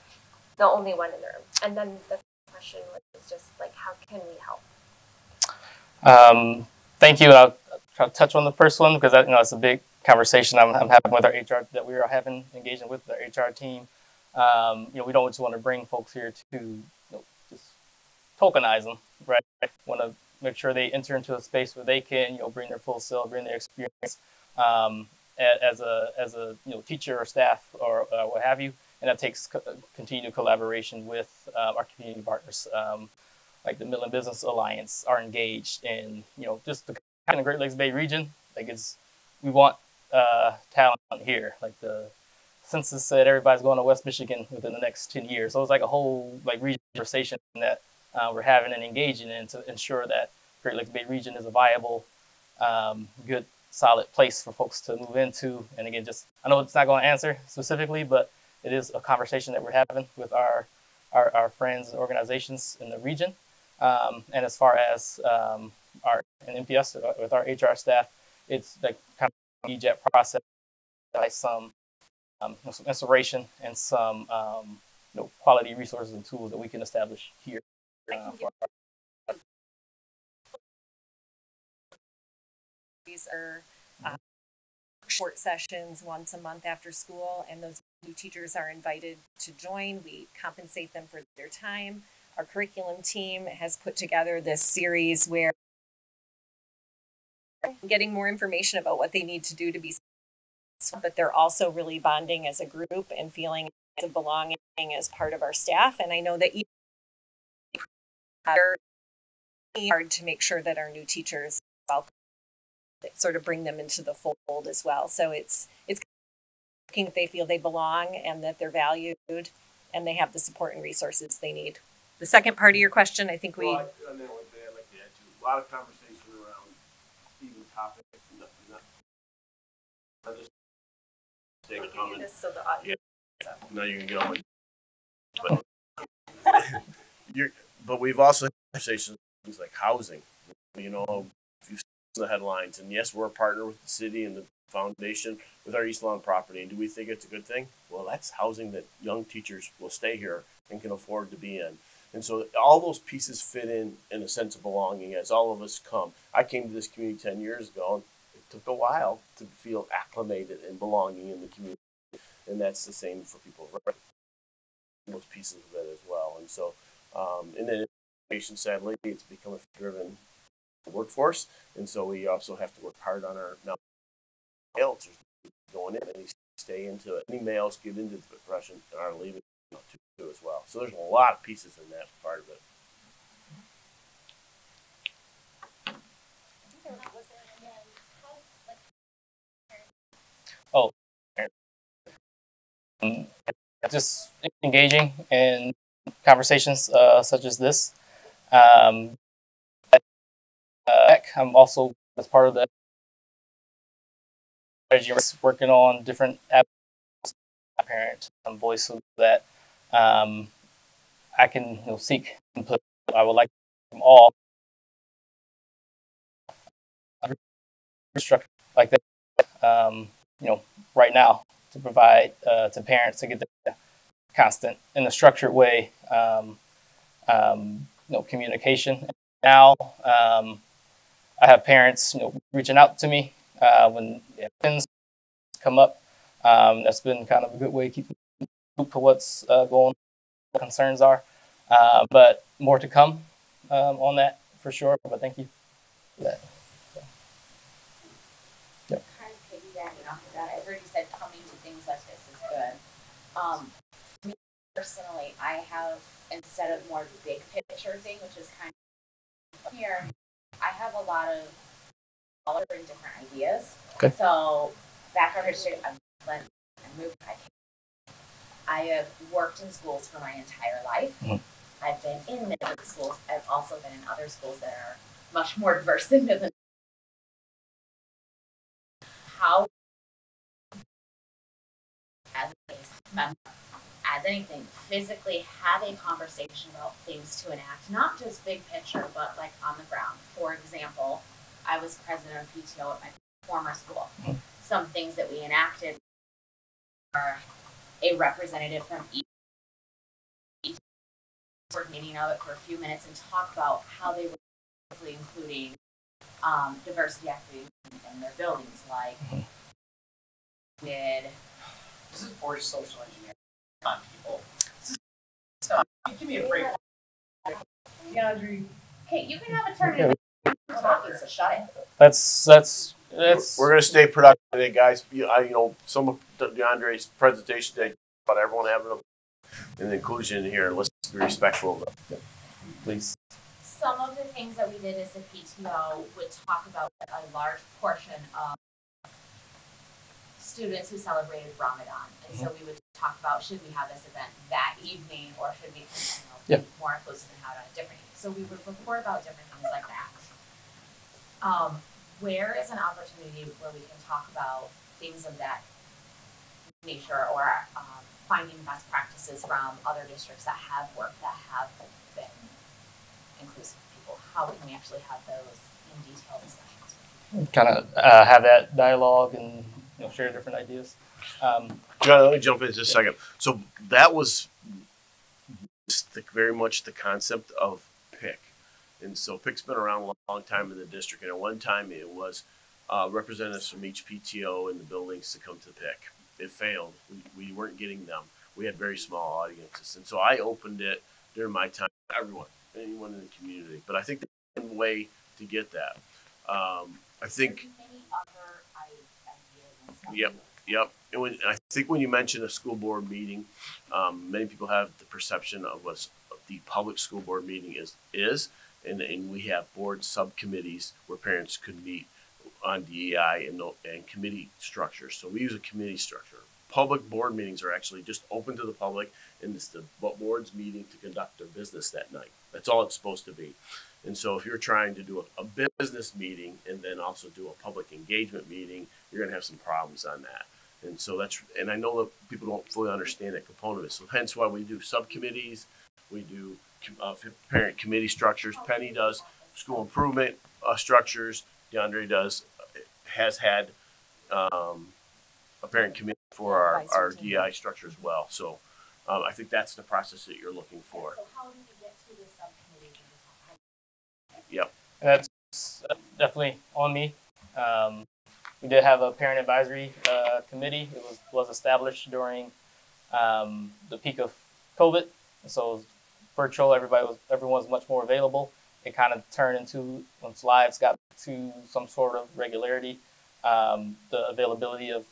the only one in the room. And then the question was just like, how can we help?
Um, thank you. I'll try to touch on the first one because you know it's a big conversation I'm, I'm having with our HR that we are having engaging with our HR team. Um, you know, we don't just want to bring folks here to you know, just tokenize them, right? Want to make sure they enter into a space where they can you know bring their full self, bring their experience um, as a as a you know teacher or staff or uh, what have you, and that takes co- continued collaboration with uh, our community partners. Um, like the Midland Business Alliance are engaged in, you know, just the kind of Great Lakes Bay region. Like it's, we want uh, talent here. Like the census said, everybody's going to West Michigan within the next 10 years. So it's like a whole like region conversation that uh, we're having and engaging in to ensure that Great Lakes Bay region is a viable, um, good, solid place for folks to move into. And again, just I know it's not going to answer specifically, but it is a conversation that we're having with our our, our friends and organizations in the region. Um, and as far as um, our and MPS uh, with our HR staff, it's like kind of EJET process by some um, some inspiration and some um, you know quality resources and tools that we can establish here. Uh,
These are uh, short sessions once a month after school, and those new teachers are invited to join. We compensate them for their time. Our curriculum team has put together this series where getting more information about what they need to do to be but they're also really bonding as a group and feeling of belonging as part of our staff. And I know that you hard to make sure that our new teachers welcome sort of bring them into the fold as well. So it's it's looking that they feel they belong and that they're valued and they have the support and resources they need. The second part of your question, I think we
Well, I, and then one thing I'd like to add too, a lot of conversation around even topics, not, not, not just take a
I'll give you
comment,
this so the audience.
now you can get on my, but you're, but we've also had conversations, things like housing, you know, if you've seen the headlines, and yes, we're a partner with the city and the foundation with our East Lawn property, and do we think it's a good thing? Well, that's housing that young teachers will stay here and can afford to be in. And so all those pieces fit in in a sense of belonging as all of us come. I came to this community 10 years ago and it took a while to feel acclimated and belonging in the community. And that's the same for people, right? Those pieces of it as well. And so, um, and then sadly, it's become a driven workforce. And so we also have to work hard on our now males going in and stay into it. Any males get into the profession and are leaving too, too as well. So there's a lot of pieces in that part of it.
um, just engaging in conversations uh, such as this. Um, I'm also as part of the strategy working on different app parent and voice so that um, I can you know, seek input. I would like from all structure like that. Um, you know, right now to provide uh, to parents to get the constant in a structured way. Um, um, you know, communication. Now, um, I have parents, you know, reaching out to me uh, when things come up. Um, that's been kind of a good way to keep loop to what's uh, going, what concerns are. Uh, but more to come um, on that for sure. But thank you for that.
kind of piggybacking off of that, I heard you said coming to things like this is good. Um, me personally, I have instead of more big picture thing, which is kind of here, I have a lot of all different different ideas.
Okay.
So background history, I've and moved. I, I have worked in schools for my entire life.
Mhm.
I've been in Midland schools. I've also been in other schools that are much more diverse than Midland. How, as a member, as anything, physically have a conversation about things to enact, not just big picture, but like on the ground. For example, I was president of PTO at my former school. Some things that we enacted are a representative from each, board meeting of it for a few minutes and talk about how they were including um, diversity equity in, their buildings, like
Mhm.
did
This is for social engineering on people. This is. Give me a break. De'Ondre.
okay, you can have a turn in talking, so.
That's that's that's
We're gonna stay productive today, guys. You, I, you know, some of De'Ondre's presentation today about everyone having a, an inclusion here. Let's be respectful of them.
please.
Some of the things that we did as a PTO would talk about a large portion of students who celebrated Ramadan. And so we would talk about should we have this event that evening or should we you know,
Yeah.
be more inclusive and have it on a different evening. So we would report about different things like that. Um, where is an opportunity where we can talk about things of that nature or um, finding best practices from other districts that have worked, that have been inclusive people? How can we actually have those in detail discussions?
Kind of uh, have that dialogue and you know share different ideas. Um,
John, let me jump in just a second. So that was the, very much the concept of PIC. And so PIC's been around a long, long time in the district. And at one time it was uh, representatives from each PTO in the buildings to come to the PIC. It failed. We, we weren't getting them. We had very small audiences. And so I opened it during my time, everyone, anyone in the community. But I think the way to get that. Um, I think
Many other i- ideas and stuff.
Yep. Yep. And when, I think when you mention a school board meeting, um, many people have the perception of what the public school board meeting is, is. And, and we have board subcommittees where parents could meet on DEI and, and committee structures. So we use a committee structure. Public board meetings are actually just open to the public and it's the board's meeting to conduct their business that night. That's all it's supposed to be. And so if you're trying to do a, a business meeting and then also do a public engagement meeting, you're gonna have some problems on that. And so that's, and I know that people don't fully understand that component of it. So hence why we do subcommittees, we do uh, parent committee structures. Penny does school improvement uh, structures. De'Ondre does, has had um, a parent committee for our, our DI structure as well. So um, I think that's the process that you're looking for.
So how do we get to the subcommittees and
And that's definitely on me. Um, we did have a parent advisory uh, committee. It was, was established during um, the peak of COVID. So virtual, everybody was everyone was much more available. It kind of turned into once lives got to some sort of regularity, um, the availability of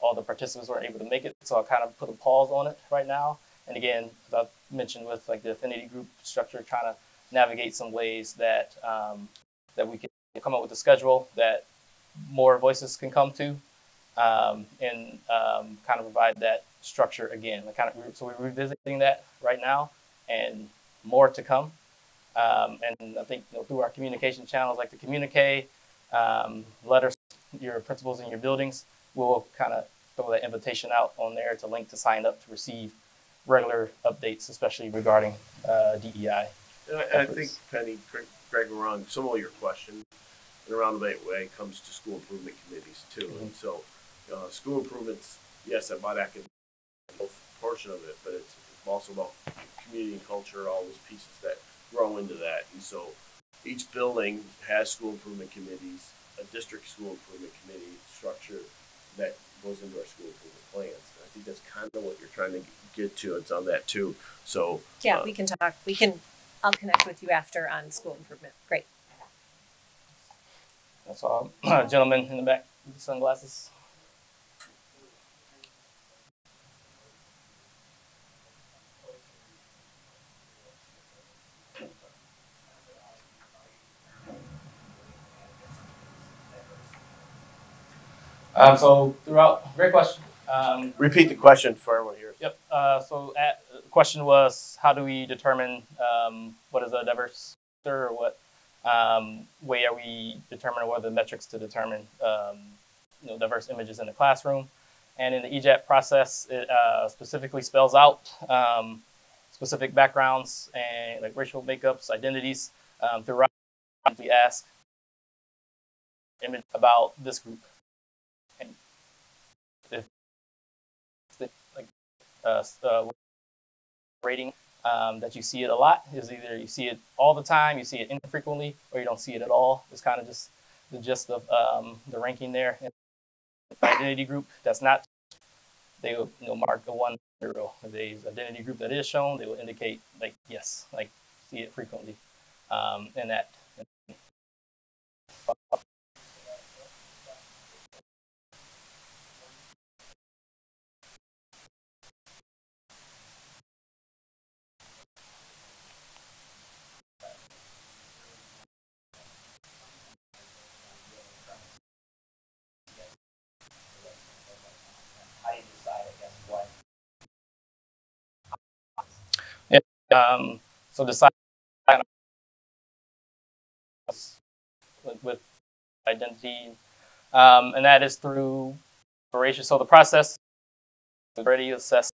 all the participants weren't able to make it. So I kind of put a pause on it right now. And again, as I mentioned with like the affinity group structure, trying to navigate some ways that um, that we can come up with a schedule that more voices can come to, um, and um, kind of provide that structure again. Kind of, so we're revisiting that right now, and more to come. Um, and I think you know, through our communication channels, like the communique, um, letters, your principals in your buildings, we'll kind of throw that invitation out on there to link to sign up to receive regular updates, especially regarding uh, DEI.
And I, I think Penny, Greg, Greg, we're on some of your questions in a roundabout way comes to school improvement committees too. And so, uh, school improvements, yes, about academic portion of it, but it's also about community and culture, all those pieces that grow into that. And so, each building has school improvement committees, a district school improvement committee structure that goes into our school improvement plans. And I think that's kind of what you're trying to get to. It's on that too. So,
Yeah,
Uh,
we can talk, we can, I'll connect with you after on school improvement. Great.
That's all. Gentlemen in the back, with the sunglasses. Um, so throughout, great question. Um,
Repeat the question for everyone here.
Yep. Uh, so at, the question was, how do we determine um, what is a diverse or what um, way are we determining what are the metrics to determine um, you know, diverse images in the classroom? And in the E EJAT process, it uh, specifically spells out um, specific backgrounds and like racial makeups, identities um, throughout. We ask image about this group, and if the, like uh, uh, rating um, that you see it a lot is either you see it all the time, you see it infrequently, or you don't see it at all. It's kind of just the gist of um, the ranking there. And the identity group that's not, they will you know, mark a one zero. There's identity group that is shown, they will indicate like yes, like see it frequently, um, and that. Um, so decide with, with identity, um, and that is through operation. So the process already assess,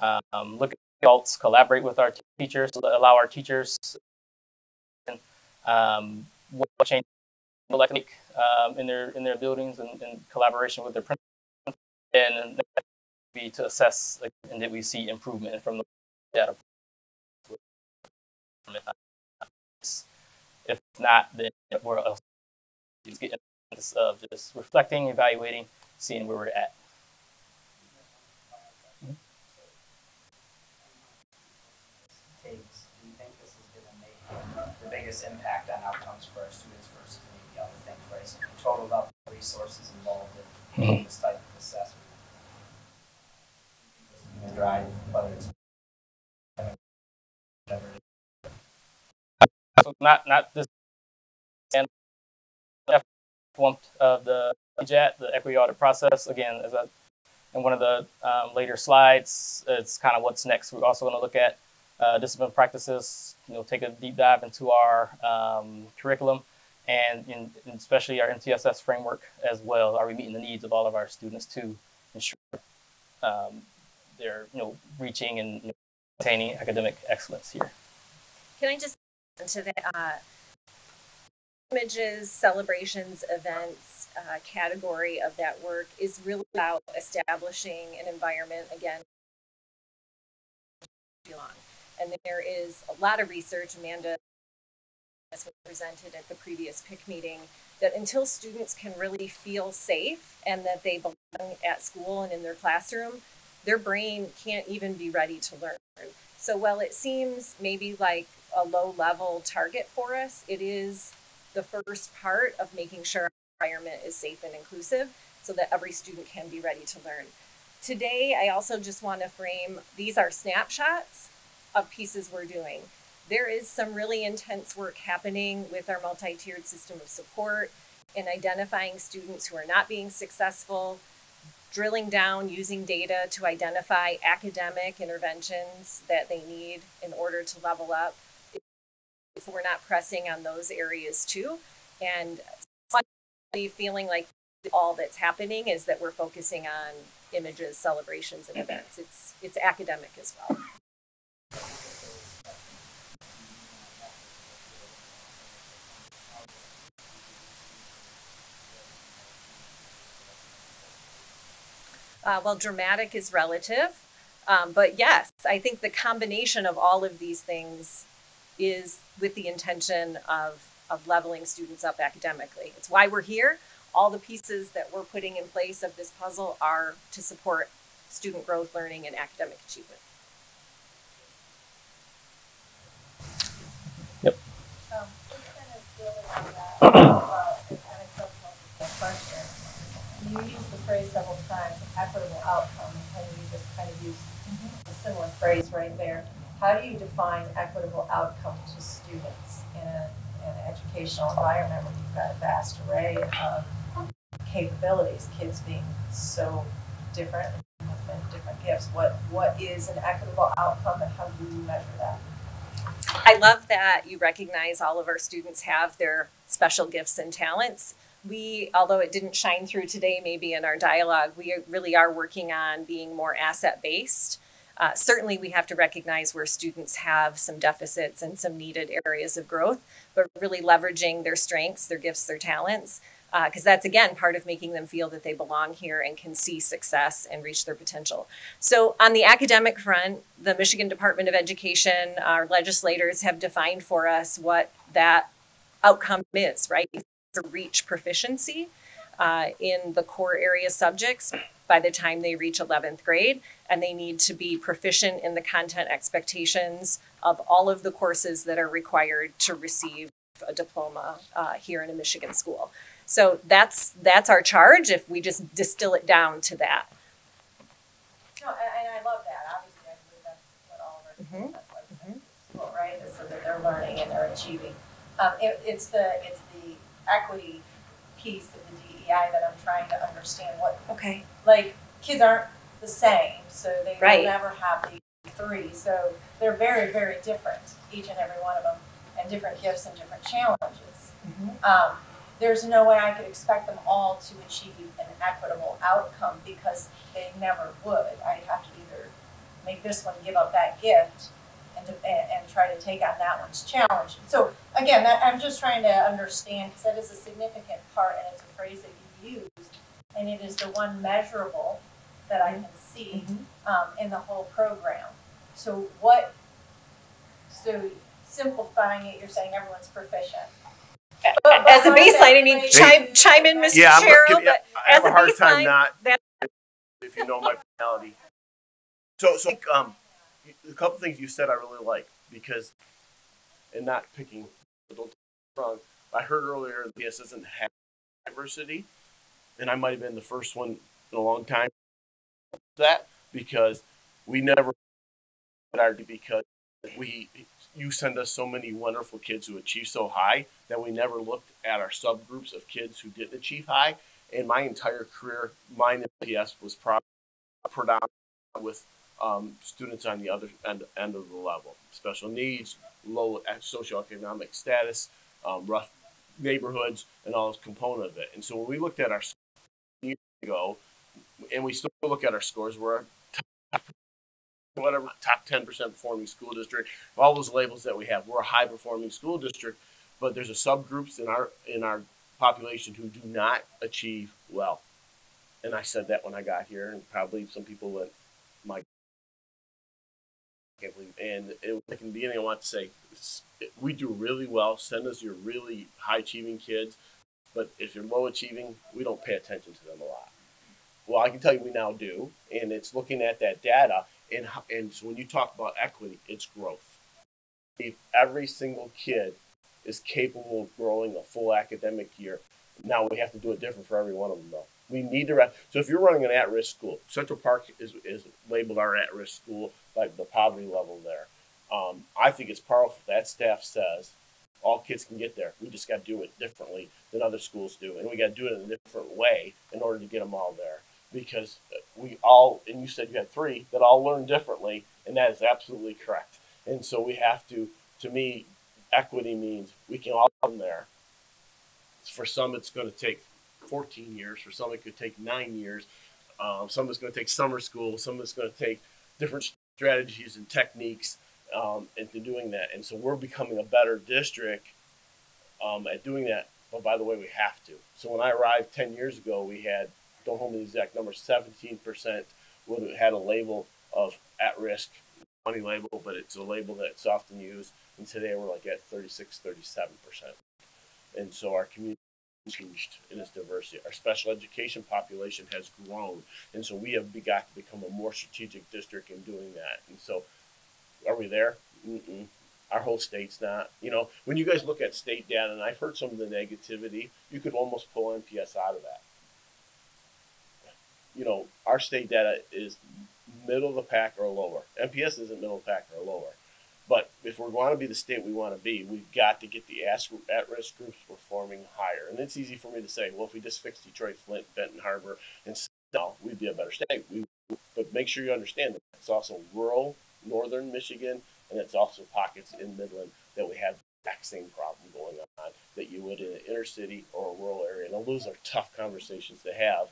um, look at results, collaborate with our teachers, allow our teachers um, what change um, in their in their buildings and in collaboration with their principals, and be to assess like, and did we see improvement from the data if not, then we're else just getting this of just reflecting, evaluating, seeing where we're at.
takes, do you think this is gonna make the biggest impact on outcomes for our students versus maybe other things, right? So we totaled up the resources involved in mm-hmm. this type of assessment. Drive, whether it's whatever it is.
So not not this and one of the EJAT, the equity audit process. Again, as a in one of the um, later slides, it's kind of what's next. We're also going to look at uh, discipline practices. You know, take a deep dive into our um, curriculum and, in, especially our MTSS framework as well. Are we meeting the needs of all of our students to ensure um, they're you know reaching and attaining academic excellence here?
Can I just to the uh, images, celebrations, events uh, category of that work is really about establishing an environment again. And there is a lot of research, Amanda as was presented at the previous PIC meeting, that until students can really feel safe and that they belong at school and in their classroom, their brain can't even be ready to learn. So while it seems maybe like a low level target for us, it is the first part of making sure our environment is safe and inclusive so that every student can be ready to learn. Today, I also just want to frame these are snapshots of pieces we're doing. There is some really intense work happening with our multi tiered system of support in identifying students who are not being successful, drilling down using data to identify academic interventions that they need in order to level up. So we're not pressing on those areas too. And feeling like all that's happening is that we're focusing on images, celebrations, and events. It's it's academic as well. Uh, well, dramatic is relative, um, but yes, I think the combination of all of these things is with the intention of of leveling students up academically. It's why we're here. All the pieces that we're putting in place of this puzzle are to support student growth, learning, and academic achievement.
Um, kind of that, uh, and kind of supplementing the question. You used the phrase several times, equitable outcomes, and you just kind of used a similar phrase right there. How do you define equitable outcomes to students in a, in an educational environment where you've got a vast array of capabilities, kids being so different with different gifts. What what is an equitable outcome and how do you measure that?
I love that you recognize all of our students have their special gifts and talents. We, although it didn't shine through today, maybe in our dialogue, we really are working on being more asset based. Uh, certainly, we have to recognize where students have some deficits and some needed areas of growth, but really leveraging their strengths, their gifts, their talents, because uh, that's again part of making them feel that they belong here and can see success and reach their potential. So, on the academic front, the Michigan Department of Education, our legislators have defined for us what that outcome is, right? To reach proficiency uh, in the core area subjects by the time they reach 11th grade, and they need to be proficient in the content expectations of all of the courses that are required to receive a diploma uh, here in a Michigan school. So that's that's our charge if we just distill it down to that.
No, and, and I love that. Obviously, I believe that's what all of our
Mhm.
that's why we to school, right? Is so that they're learning and they're achieving. Um, it, it's the it's the equity piece of the DEI that I'm trying to understand. What
Okay.
like kids aren't the same, so they
Right.
will never have the three. So they're very very different, each and every one of them, and different gifts and different challenges.
Mhm.
Um, there's no way I could expect them all to achieve an equitable outcome because they never would. I'd have to either make this one give up that gift and, to, and, and try to take on that one's challenge. So again, that, I'm just trying to understand because that is a significant part and it's a phrase that you used, and it is the one measurable that I can see um, in the whole program. So what? So simplifying it, you're saying everyone's proficient. But- but
As a
what is
baseline, I mean,
phrase
chime chime in, Mr.
Yeah, I'm,
Sharrow.
yeah,
But
I have
as
a
a
hard
baseline,
time not.
that-
if you know my personality. So, so um, a couple things you said I really like because, and not picking, don't take me wrong. I heard earlier that PS doesn't have diversity, and I might have been the first one in a long time that because we never because we you send us so many wonderful kids who achieve so high that we never looked at our subgroups of kids who didn't achieve high. And my entire career, mine in PS was pro- predominant with um, students on the other end, end of the level, special needs, low socioeconomic status, um, rough neighborhoods, and all those component of it. And so when we looked at our years ago, and we still look at our scores, we're top, whatever top 10% performing school district, all those labels that we have. We're a high performing school district, but there's a subgroups in our in our population who do not achieve well. And I said that when I got here, and probably some people went, "My, I can't believe." And it like in the beginning, I want to say, we do really well. Send us your really high achieving kids, but if you're low achieving, we don't pay attention to them a lot. Well, I can tell you we now do, and it's looking at that data. And, and so when you talk about equity, it's growth. If every single kid is capable of growing a full academic year, now we have to do it different for every one of them, though. We need to. So if you're running an at-risk school, Central Park is, is labeled our at-risk school by the poverty level there. Um, I think it's powerful. That staff says all kids can get there. We just got to do it differently than other schools do, and we got to do it in a different way in order to get them all there. Because we all, and you said you had three that all learn differently, and that is absolutely correct. And so we have to, to me, equity means we can all come there. For some, it's going to take 14 years. For some, it could take nine years. Um, some it's going to take summer school. Some it's going to take different strategies and techniques um, into doing that. And so we're becoming a better district um, at doing that. But by the way, we have to. So when I arrived 10 years ago, we had, don't hold me the exact number, 17% would have had a label of at risk, money label, but it's a label that's often used. And today we're like at 36, 37%. And so our community changed in its diversity. Our special education population has grown. And so we have got to become a more strategic district in doing that. And so are we there? Mm-mm. Our whole state's not. You know, when you guys look at state data, and I've heard some of the negativity, you could almost pull MPS out of that. You know, our state data is middle of the pack or lower. MPS isn't middle of the pack or lower. But if we're going to be the state we want to be, we've got to get the at-risk groups performing higher. And it's easy for me to say, well, if we just fix Detroit, Flint, Benton Harbor, and no, we'd be a better state. We, but make sure you understand that it's also rural, northern Michigan, and it's also pockets in Midland that we have the exact same problem going on that you would in an inner city or a rural area. And those are tough conversations to have.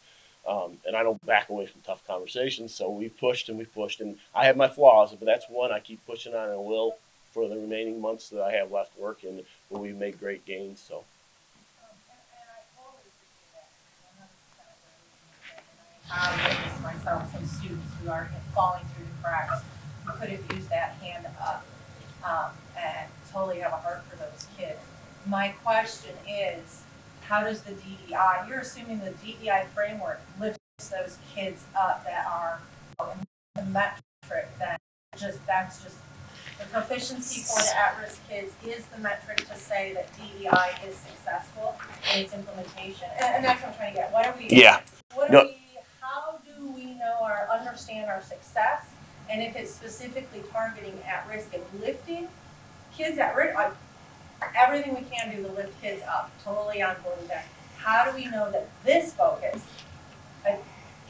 Um, and I don't back away from tough conversations. So we've pushed and we've pushed, and I have my flaws, but that's one I keep pushing on and will for the remaining months that I have left working. But we've made great gains. So
Um, I witnessed myself some students who are falling through the cracks, who could have used that hand up, um, and totally have a heart for those kids. My question is, how does the DEI, you're assuming the DEI framework lifts those kids up that are, the metric that just, that's just the proficiency for the at-risk kids is the metric to say that DEI is successful in its implementation. And, and that's what I'm trying to get. What are we?
Yeah.
What
No.
are we, how do we know or understand our success? And if it's specifically targeting at-risk and lifting kids at risk, like, everything we can do to lift kids up, totally on board with that. How do we know that this focus uh,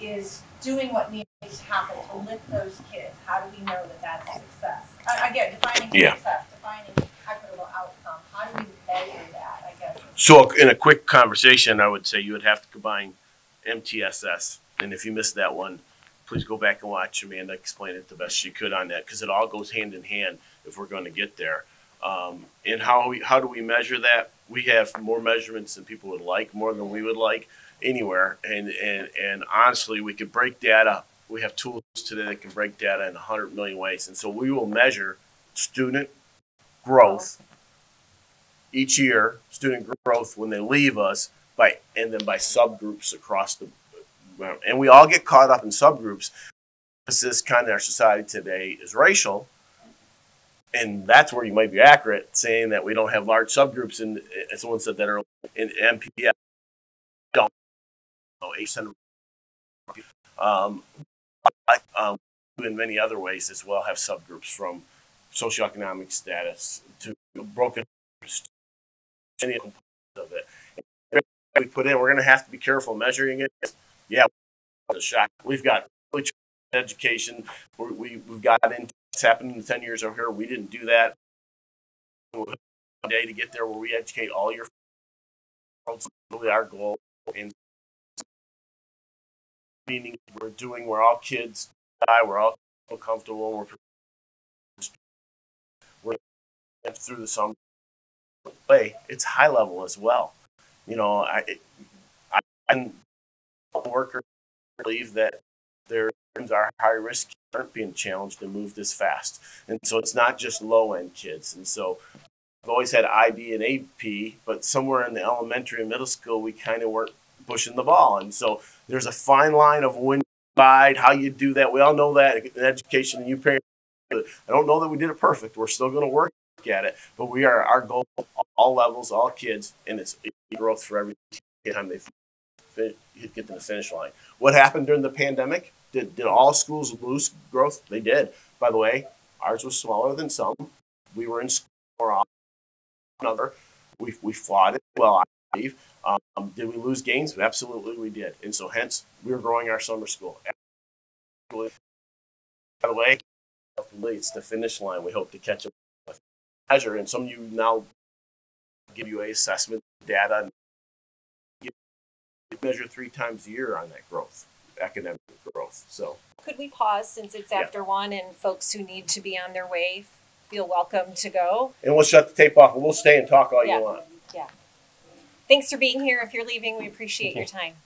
is doing what needs to happen to lift those kids? How do we know that that's a success? Uh, Again, defining
Yeah.
success, defining equitable outcome, how do we measure that, I guess?
So, in a quick conversation, I would say you would have to combine MTSS. And if you missed that one, please go back and watch Amanda explain it the best she could on that because it all goes hand in hand if we're going to get there. Um, and how we, how do we measure that? We have more measurements than people would like, more than we would like anywhere. And and and honestly, we could break data. We have tools today that can break data in 100 million ways. And so we will measure student growth each year, student growth when they leave us by and then by subgroups across the and we all get caught up in subgroups. This is kind of our society today is racial, and that's where you might be accurate saying that we don't have large subgroups. And someone said that earlier in MPS, don't know percent. Um, um, in many other ways as well have subgroups from socioeconomic status to broken any of it. We put in, we're going to have to be careful measuring it. Yeah, the shock. We've got education. We, we we've got into what's happened in the ten years over here. We didn't do that. Day to get there where we educate all your. That's really our goal, and meaning we're doing where all kids die, we're all comfortable, we're we're through the summer way. It's high level as well. You know, I I, I workers believe that their are high risk aren't being challenged to move this fast, and so it's not just low end kids. And so I've always had IB and AP, but somewhere in the elementary and middle school we kind of weren't pushing the ball, and so there's a fine line of when bide, how you do that. We all know that in education, and you parents. I don't know that we did it perfect. We're still going to work at it, but we are our goal, all levels, all kids, and it's growth for every time they fit, get to the finish line. What happened during the pandemic? Did, did all schools lose growth? They did. By the way, ours was smaller than some. We were in school more often than another. We, we fought it well, I believe. Um, did we lose gains? Absolutely, we did. And so, hence, we were growing our summer school. By the way, it's the finish line. We hope to catch up with measure. And some of you now give you a assessment data measure three times a year on that growth, academic growth. So
Could we pause since it's
Yeah.
after one and folks who need to be on their way feel welcome to go?
and we'll shut the tape off and we'll stay and talk all
Yeah.
you want. Yeah.
Thanks for being here. If you're leaving, we appreciate your time.